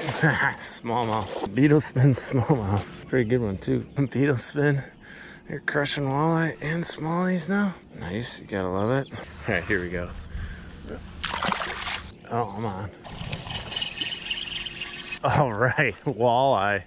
smallmouth. Beetle spin smallmouth. Pretty good one too. Beetle spin. You're crushing walleye and smallies now. Nice, you gotta love it. All right, here we go. Oh, I'm on. All right, walleye.